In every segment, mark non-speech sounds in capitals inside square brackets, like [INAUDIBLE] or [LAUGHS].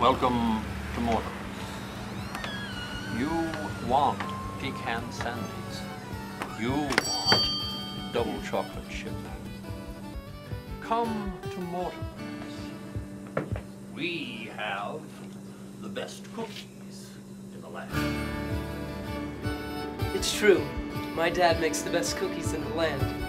Welcome to Mortimer's. You want pecan sandies. You want double chocolate chip. Come to Mortimer's. We have the best cookies in the land. It's true. My dad makes the best cookies in the land.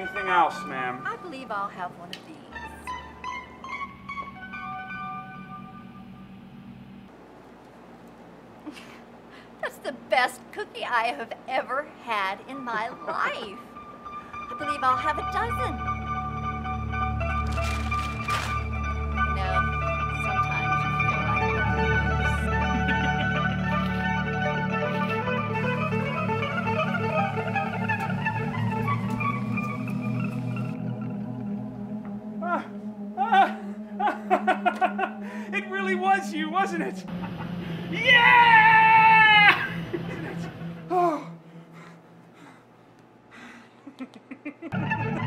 Anything else, ma'am? I believe I'll have one of these. [LAUGHS] That's the best cookie I have ever had in my [LAUGHS] life. I believe I'll have a dozen. Was you, wasn't it? Yeah! oh. [LAUGHS]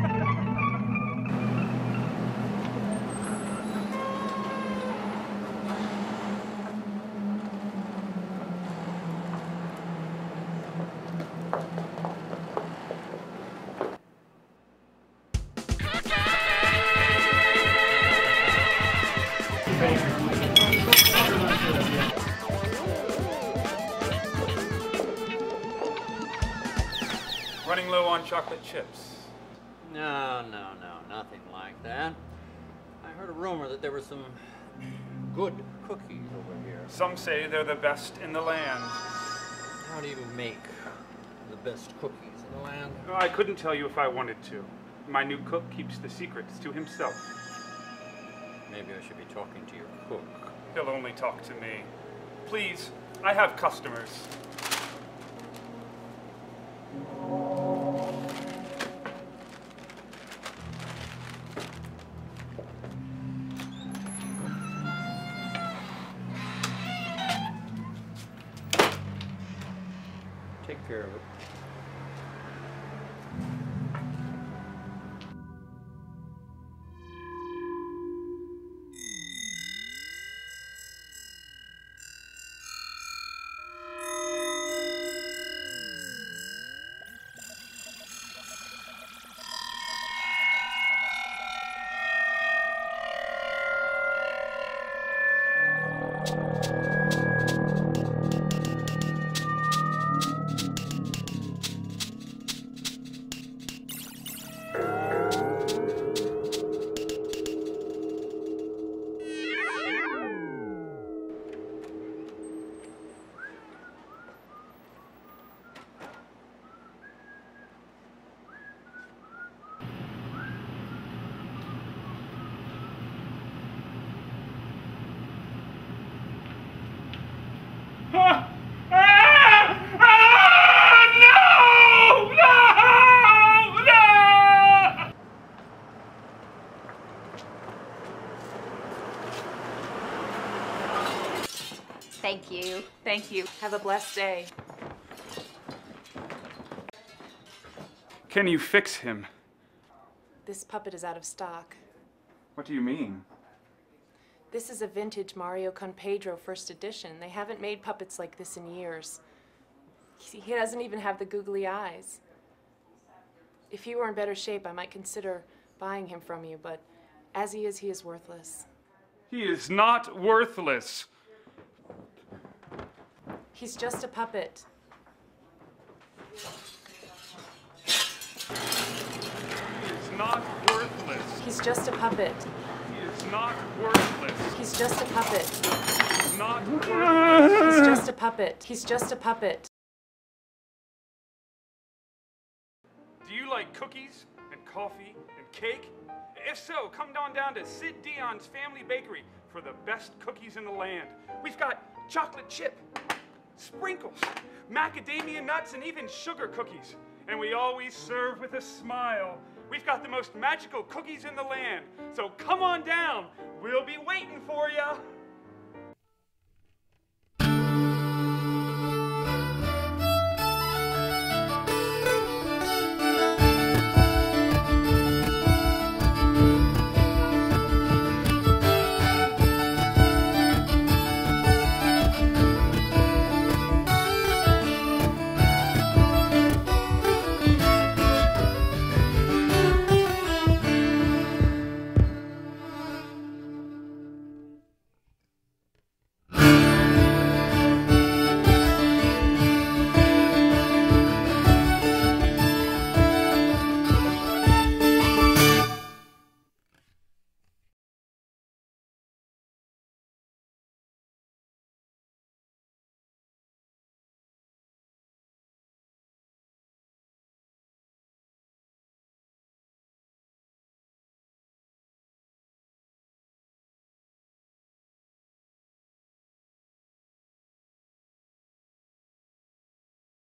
Chocolate chips. No, no, no, nothing like that. I heard a rumor that there were some good cookies over here. Some say they're the best in the land. How do you make the best cookies in the land? I couldn't tell you if I wanted to. My new cook keeps the secrets to himself. Maybe I should be talking to your cook. He'll only talk to me. Please, I have customers. Thank you. Thank you. Have a blessed day. Can you fix him? This puppet is out of stock. What do you mean? This is a vintage Mario Con Pedro first edition. They haven't made puppets like this in years. He he doesn't even have the googly eyes. If he were in better shape, I might consider buying him from you, but as he is, he is worthless. He is not worthless. He's just a puppet. He is not worthless. He's just a puppet. He is not worthless. He's just a puppet. Not [LAUGHS] worthless. He's just a puppet. He's just a puppet. Do you like cookies and coffee and cake? If so, come on down to Sid Dion's Family Bakery for the best cookies in the land. We've got chocolate chip, sprinkles, macadamia nuts, and even sugar cookies. And we always serve with a smile. We've got the most magical cookies in the land. So come on down. We'll be waiting for you.